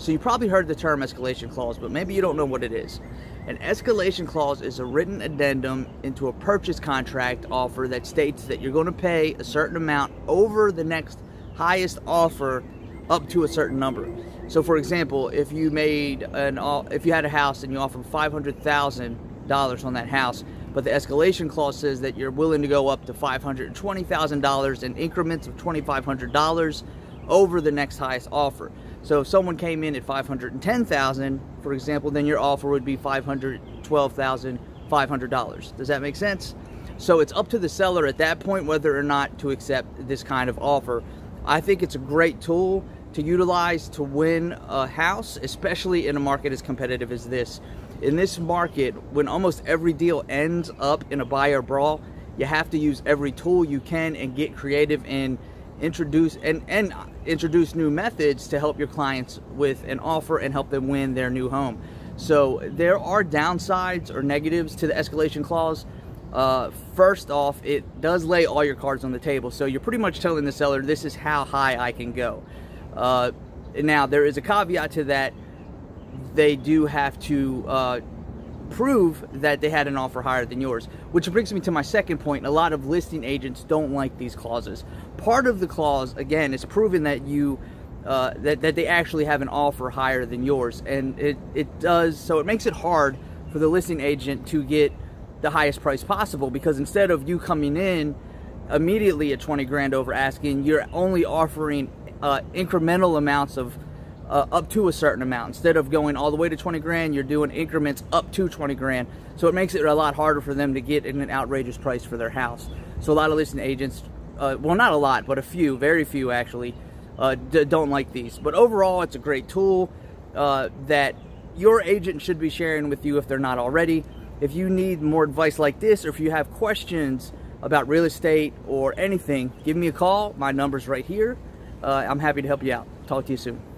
So you probably heard the term escalation clause, but maybe you don't know what it is. An escalation clause is a written addendum into a purchase contract offer that states that you're going to pay a certain amount over the next highest offer up to a certain number. So, for example, if you made an if you had a house and you offered five hundred thousand dollars on that house, but the escalation clause says that you're willing to go up to five hundred twenty thousand dollars in increments of twenty five hundred dollars over the next highest offer. So if someone came in at 510,000, for example, then your offer would be $512,500. Does that make sense? So it's up to the seller at that point whether or not to accept this kind of offer. I think it's a great tool to utilize to win a house, especially in a market as competitive as this. In this market, when almost every deal ends up in a buyer brawl, you have to use every tool you can and get creative in introduce and, and introduce new methods to help your clients with an offer and help them win their new home. So there are downsides or negatives to the escalation clause. Uh, first off, it does lay all your cards on the table. So you're pretty much telling the seller, this is how high I can go. Uh, now, there is a caveat to that. They do have to uh, prove that they had an offer higher than yours. Which brings me to my second point. A lot of listing agents don't like these clauses. Part of the clause, again, is proving that you uh, that, that they actually have an offer higher than yours. And it, it does, so it makes it hard for the listing agent to get the highest price possible because instead of you coming in immediately at 20 grand over asking, you're only offering uh, incremental amounts of uh, up to a certain amount. Instead of going all the way to 20 grand, you're doing increments up to 20 grand. So it makes it a lot harder for them to get an outrageous price for their house. So a lot of listing agents, uh, well, not a lot, but a few, very few actually, uh, don't like these. But overall, it's a great tool uh, that your agent should be sharing with you if they're not already. If you need more advice like this, or if you have questions about real estate or anything, give me a call. My number's right here. Uh, I'm happy to help you out. Talk to you soon.